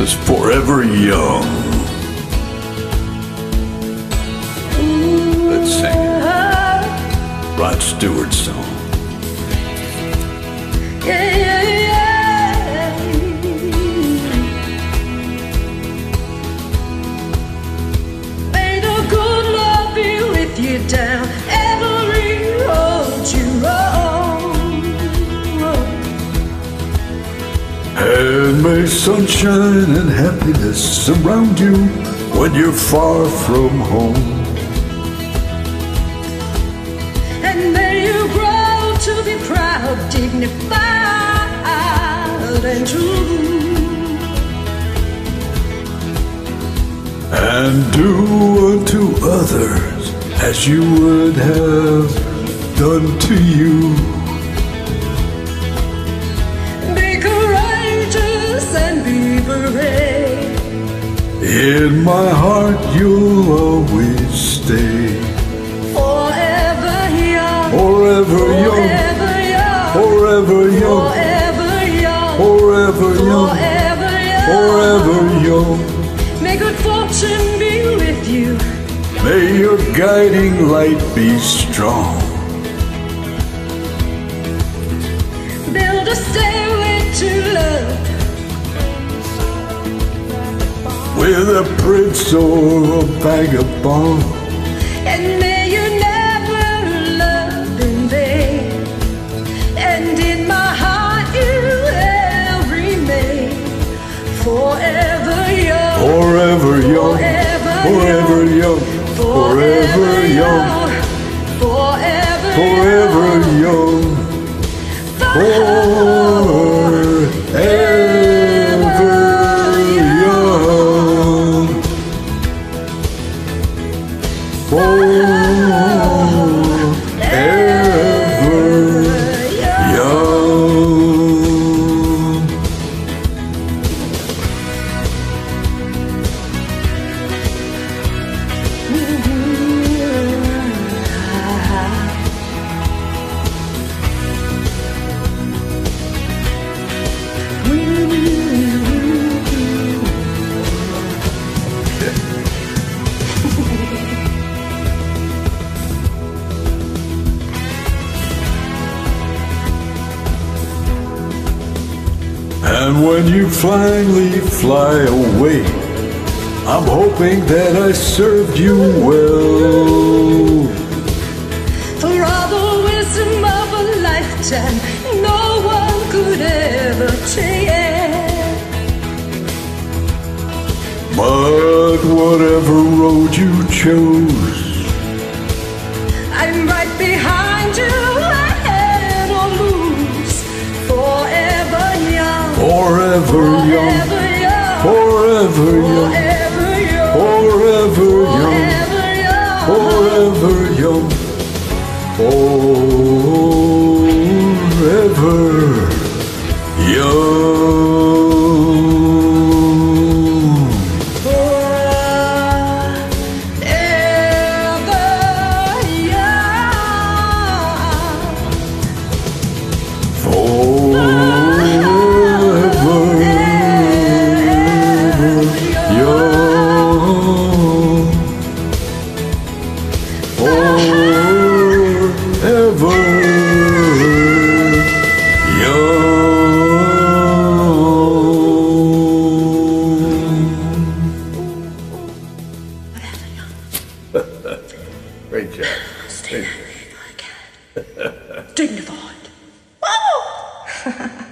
is forever young. Let's sing it. Rod Stewart song. Yeah, sunshine and happiness surround you when you're far from home. And may you grow to be proud, dignified, and true. And do unto others as you would have done to you. In my heart you'll always stay. Forever young. Forever young, Forever young. forever young, Forever young. forever young, Forever young. forever young. May good fortune be with you. May your guiding light be strong. With a prince or a vagabond. And may you never love in vain. And in my heart you will remain. Forever young. Forever young, Forever forever young, And when you finally fly away, I'm hoping that I served you well. For all the wisdom of a lifetime, no one could ever take. But whatever road you chose, forever young, forever young, forever young, forever young, forever young, Great job. Stay dignified. Woo! Oh!